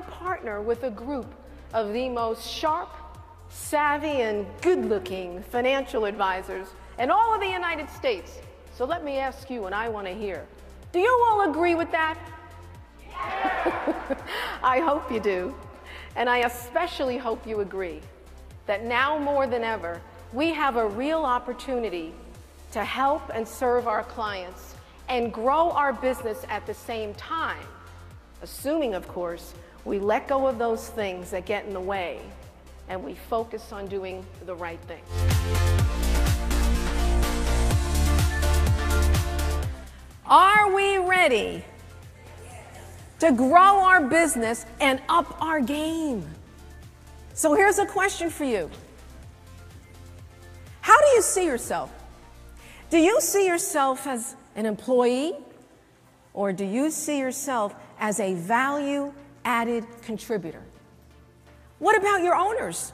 partner with a group of the most sharp, savvy, and good looking financial advisors in all of the United States. So let me ask you, and I want to hear do you all agree with that? I hope you do. And I especially hope you agree that now more than ever, we have a real opportunity to help and serve our clients and grow our business at the same time, assuming, of course, we let go of those things that get in the way and we focus on doing the right thing. Are we ready to grow our business and up our game? So here's a question for you How do you see yourself? Do you see yourself as an employee or do you see yourself as a value added contributor? What about your owners?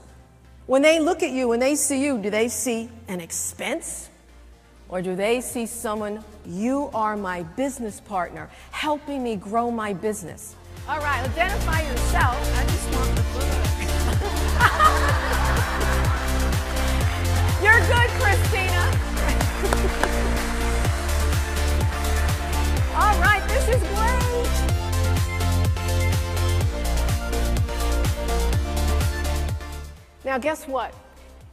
When they look at you when they see you, do they see an expense? Or do they see someone, you are my business partner, helping me grow my business? All right, identify yourself. I just want the. Now, guess what?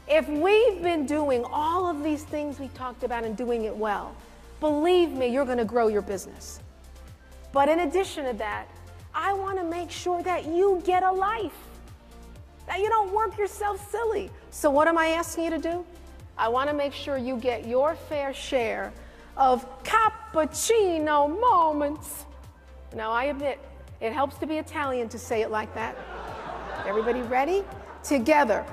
If we've been doing all of these things we talked about and doing it well, believe me, you're going to grow your business. But in addition to that, I want to make sure that you get a life, that you don't work yourself silly. So, what am I asking you to do? I want to make sure you get your fair share of cappuccino moments. Now, I admit, it helps to be Italian to say it like that. Everybody ready? Together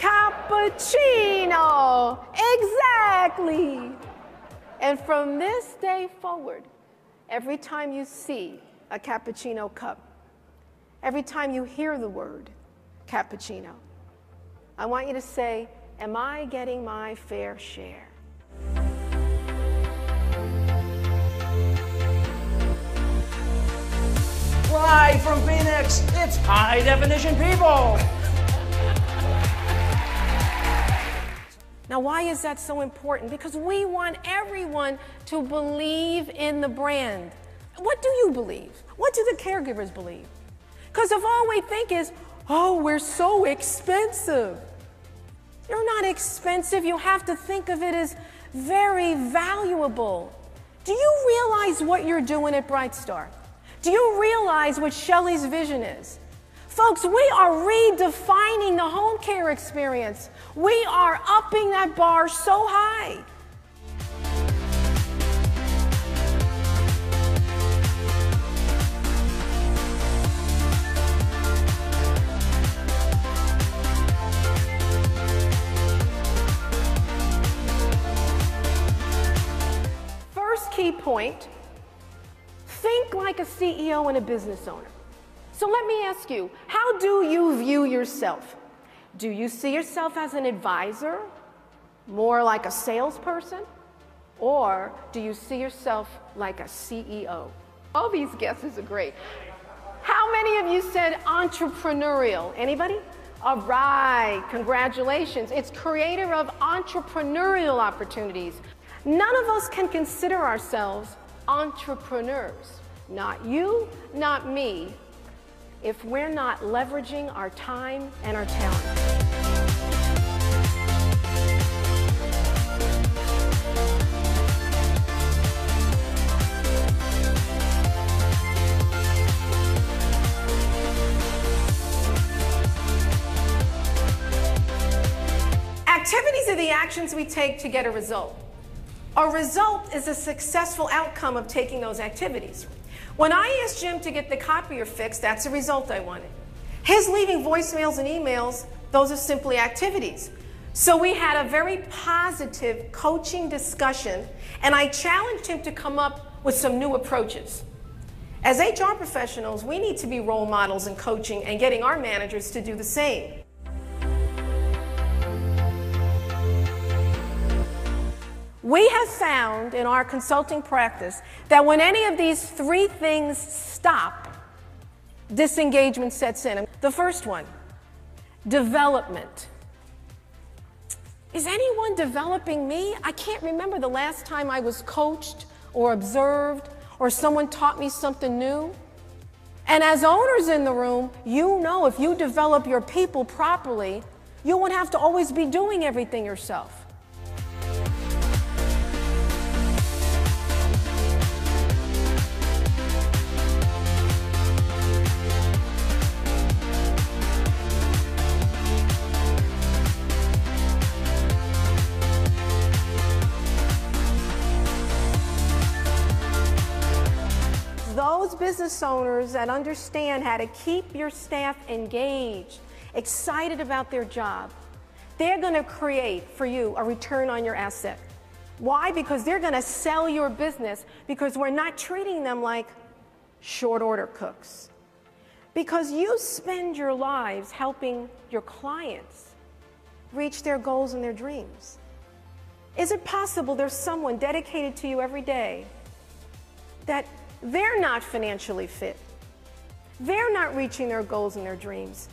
cappuccino. Exactly. And from this day forward, every time you see a cappuccino cup, every time you hear the word cappuccino, I want you to say, Am I getting my fair share? Live from Phoenix, it's High Definition People. Now, why is that so important? Because we want everyone to believe in the brand. What do you believe? What do the caregivers believe? Because if all we think is, oh, we're so expensive, you're not expensive. You have to think of it as very valuable. Do you realize what you're doing at BrightStar? Do you realize what Shelly's vision is? Folks, we are redefining the home care experience. We are upping that bar so high. First key point think like a CEO and a business owner. So let me ask you, how do you view yourself? Do you see yourself as an advisor, more like a salesperson, or do you see yourself like a CEO? All these guesses are great. How many of you said entrepreneurial? Anybody? All right, congratulations. It's creator of entrepreneurial opportunities. None of us can consider ourselves entrepreneurs. Not you, not me, if we're not leveraging our time and our talent. Activities are the actions we take to get a result. A result is a successful outcome of taking those activities. When I asked Jim to get the copier fixed, that's the result I wanted. His leaving voicemails and emails, those are simply activities. So we had a very positive coaching discussion, and I challenged him to come up with some new approaches. As HR professionals, we need to be role models in coaching and getting our managers to do the same. We have found in our consulting practice that when any of these three things stop, disengagement sets in. The first one, development. Is anyone developing me? I can't remember the last time I was coached or observed or someone taught me something new. And as owners in the room, you know if you develop your people properly, you won't have to always be doing everything yourself. Business owners that understand how to keep your staff engaged, excited about their job, they're going to create for you a return on your asset. Why? Because they're going to sell your business because we're not treating them like short order cooks. Because you spend your lives helping your clients reach their goals and their dreams. Is it possible there's someone dedicated to you every day that they're not financially fit. They're not reaching their goals and their dreams.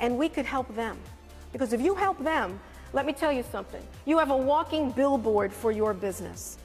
And we could help them. Because if you help them, let me tell you something. You have a walking billboard for your business.